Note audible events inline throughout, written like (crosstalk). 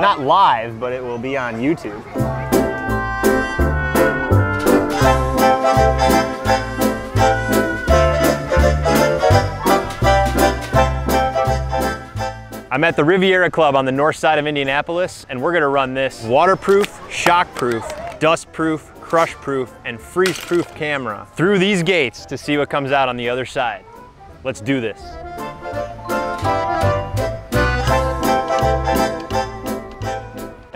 Not live, but it will be on YouTube. I'm at the Riviera Club on the north side of Indianapolis, and we're gonna run this waterproof, shockproof, dustproof, crushproof, and freeze-proof camera through these gates to see what comes out on the other side. Let's do this.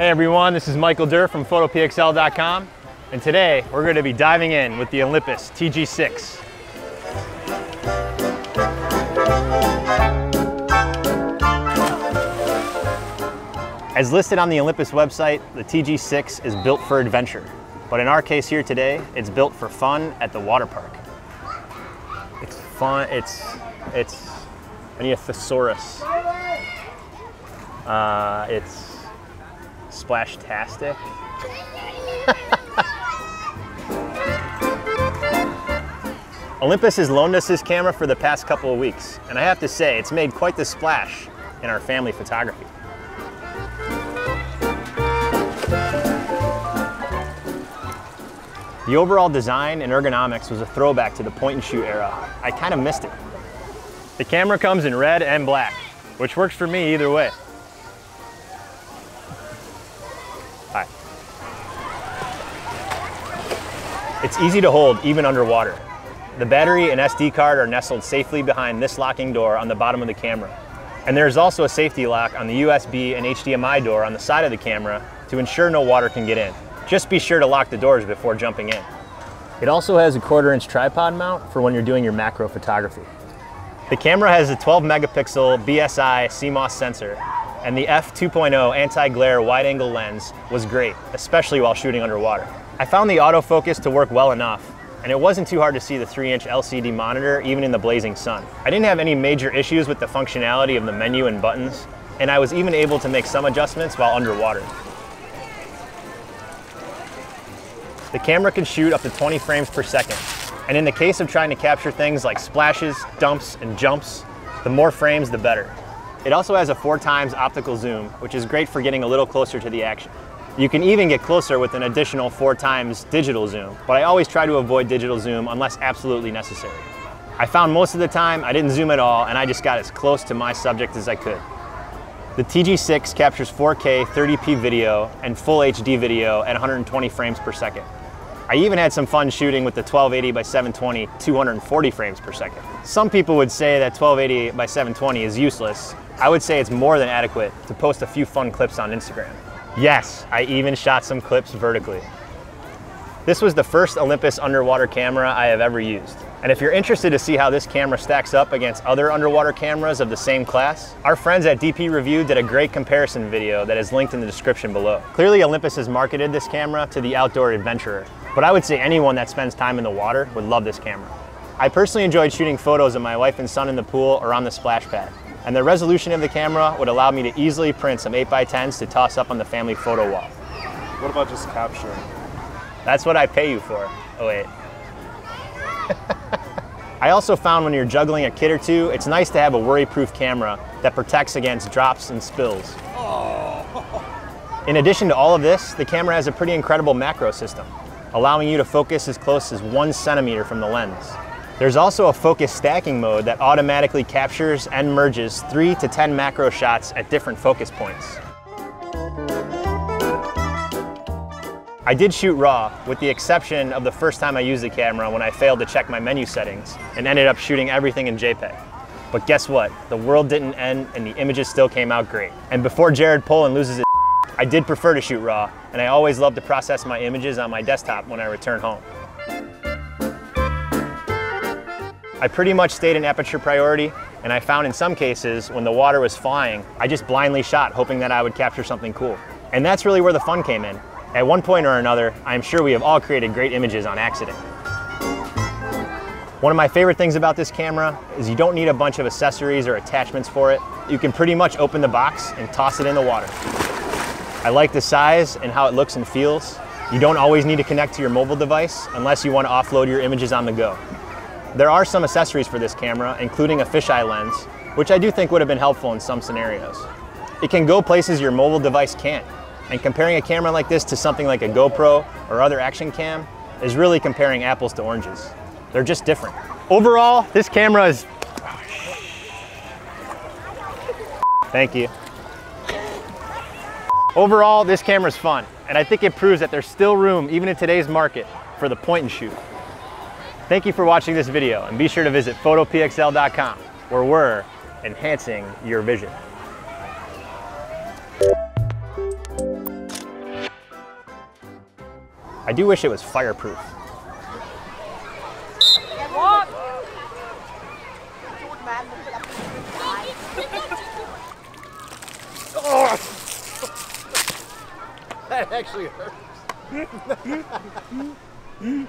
Hey everyone, this is Michael Durr from PhotoPXL.com, and today we're gonna be diving in with the Olympus TG6. As listed on the Olympus website, the TG6 is built for adventure. But in our case here today, it's built for fun at the water park. It's fun, it's, it's, I need a thesaurus. Uh, it's splash-tastic. (laughs) Olympus has loaned us this camera for the past couple of weeks, and I have to say, it's made quite the splash in our family photography. The overall design and ergonomics was a throwback to the point and shoot era. I kind of missed it. The camera comes in red and black, which works for me either way. It's easy to hold even underwater. The battery and SD card are nestled safely behind this locking door on the bottom of the camera. And there's also a safety lock on the USB and HDMI door on the side of the camera to ensure no water can get in. Just be sure to lock the doors before jumping in. It also has a quarter inch tripod mount for when you're doing your macro photography. The camera has a 12 megapixel BSI CMOS sensor and the f2.0 anti-glare wide angle lens was great, especially while shooting underwater. I found the autofocus to work well enough and it wasn't too hard to see the 3 inch LCD monitor even in the blazing sun. I didn't have any major issues with the functionality of the menu and buttons and I was even able to make some adjustments while underwater. The camera can shoot up to 20 frames per second. And in the case of trying to capture things like splashes, dumps, and jumps, the more frames, the better. It also has a four times optical zoom, which is great for getting a little closer to the action. You can even get closer with an additional four times digital zoom, but I always try to avoid digital zoom unless absolutely necessary. I found most of the time I didn't zoom at all and I just got as close to my subject as I could. The TG6 captures 4K 30p video and full HD video at 120 frames per second. I even had some fun shooting with the 1280 by 720 240 frames per second. Some people would say that 1280 by 720 is useless. I would say it's more than adequate to post a few fun clips on Instagram. Yes, I even shot some clips vertically. This was the first Olympus underwater camera I have ever used. And if you're interested to see how this camera stacks up against other underwater cameras of the same class, our friends at DP Review did a great comparison video that is linked in the description below. Clearly Olympus has marketed this camera to the outdoor adventurer, but I would say anyone that spends time in the water would love this camera. I personally enjoyed shooting photos of my wife and son in the pool or on the splash pad, and the resolution of the camera would allow me to easily print some 8x10s to toss up on the family photo wall. What about just capturing? That's what I pay you for. Oh wait. (laughs) I also found when you're juggling a kit or two, it's nice to have a worry-proof camera that protects against drops and spills. In addition to all of this, the camera has a pretty incredible macro system, allowing you to focus as close as one centimeter from the lens. There's also a focus stacking mode that automatically captures and merges three to 10 macro shots at different focus points. I did shoot RAW, with the exception of the first time I used the camera when I failed to check my menu settings and ended up shooting everything in JPEG. But guess what? The world didn't end and the images still came out great. And before Jared Polin loses his (laughs) I did prefer to shoot RAW, and I always love to process my images on my desktop when I return home. I pretty much stayed in aperture priority, and I found in some cases when the water was flying, I just blindly shot hoping that I would capture something cool. And that's really where the fun came in. At one point or another, I'm sure we have all created great images on accident. One of my favorite things about this camera is you don't need a bunch of accessories or attachments for it. You can pretty much open the box and toss it in the water. I like the size and how it looks and feels. You don't always need to connect to your mobile device unless you want to offload your images on the go. There are some accessories for this camera, including a fisheye lens, which I do think would have been helpful in some scenarios. It can go places your mobile device can't. And comparing a camera like this to something like a GoPro or other action cam is really comparing apples to oranges. They're just different. Overall, this camera is. Thank you. Overall, this camera is fun, and I think it proves that there's still room, even in today's market, for the point and shoot. Thank you for watching this video, and be sure to visit photopxl.com, where we're enhancing your vision. I do wish it was fireproof. That actually hurts. (laughs)